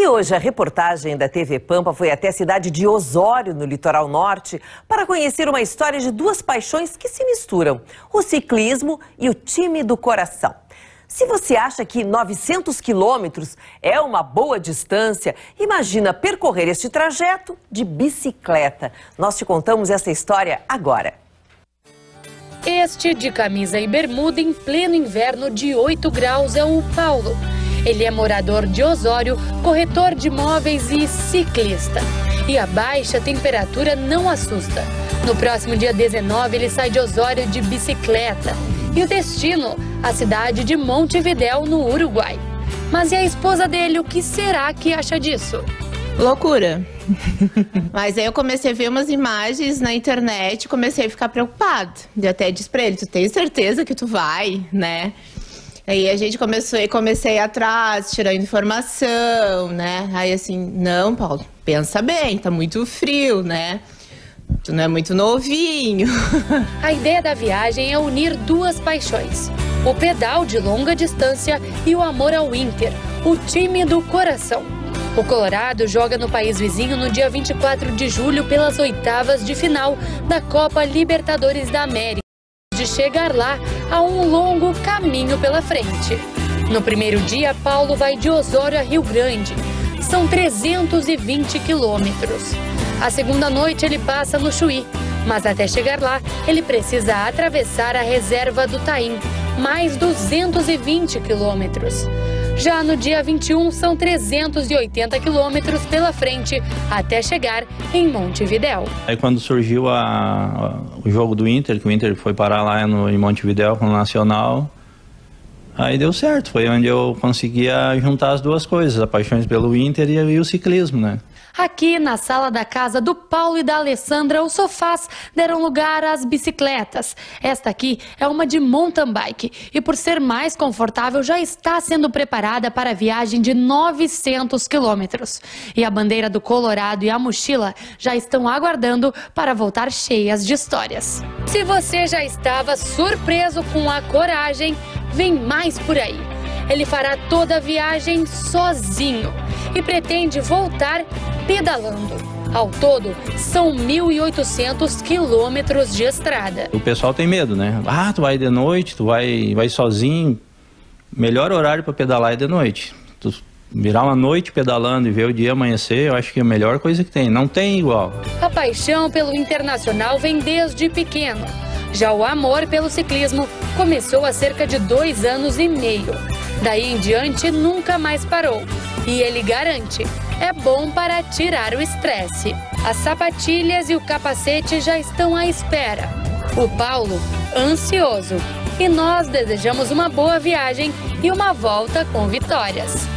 E hoje a reportagem da TV Pampa foi até a cidade de Osório, no litoral norte, para conhecer uma história de duas paixões que se misturam: o ciclismo e o time do coração. Se você acha que 900 quilômetros é uma boa distância, imagina percorrer este trajeto de bicicleta. Nós te contamos essa história agora. Este de camisa e bermuda em pleno inverno de 8 graus é o Paulo. Ele é morador de Osório, corretor de imóveis e ciclista. E a baixa temperatura não assusta. No próximo dia 19, ele sai de Osório de bicicleta. E o destino? A cidade de Montevidéu, no Uruguai. Mas e a esposa dele, o que será que acha disso? Loucura. Mas aí eu comecei a ver umas imagens na internet, comecei a ficar preocupado. E até disse pra ele, tu tem certeza que tu vai, né? Aí a gente começou, e comecei atrás, tirando informação, né? Aí assim, não, Paulo, pensa bem, tá muito frio, né? Tu não é muito novinho. A ideia da viagem é unir duas paixões: o pedal de longa distância e o amor ao Inter, o time do coração. O Colorado joga no país vizinho no dia 24 de julho pelas oitavas de final da Copa Libertadores da América de chegar lá, há um longo caminho pela frente. No primeiro dia, Paulo vai de Osório a Rio Grande. São 320 quilômetros. A segunda noite ele passa no Chuí, mas até chegar lá, ele precisa atravessar a reserva do Taim, mais 220 quilômetros. Já no dia 21, são 380 quilômetros pela frente até chegar em Montevidéu. Aí quando surgiu a, a, o jogo do Inter, que o Inter foi parar lá no, em Montevidéu com o Nacional, aí deu certo. Foi onde eu conseguia juntar as duas coisas, a paixão pelo Inter e, e o ciclismo, né? Aqui na sala da casa do Paulo e da Alessandra, os sofás deram lugar às bicicletas. Esta aqui é uma de mountain bike e, por ser mais confortável, já está sendo preparada para a viagem de 900 quilômetros. E a bandeira do Colorado e a mochila já estão aguardando para voltar cheias de histórias. Se você já estava surpreso com a coragem, vem mais por aí. Ele fará toda a viagem sozinho e pretende voltar pedalando. Ao todo, são 1.800 quilômetros de estrada. O pessoal tem medo, né? Ah, tu vai de noite, tu vai, vai sozinho. Melhor horário para pedalar é de noite. Tu virar uma noite pedalando e ver o dia amanhecer, eu acho que é a melhor coisa que tem. Não tem igual. A paixão pelo internacional vem desde pequeno. Já o amor pelo ciclismo começou há cerca de dois anos e meio. Daí em diante, nunca mais parou. E ele garante, é bom para tirar o estresse. As sapatilhas e o capacete já estão à espera. O Paulo, ansioso. E nós desejamos uma boa viagem e uma volta com vitórias.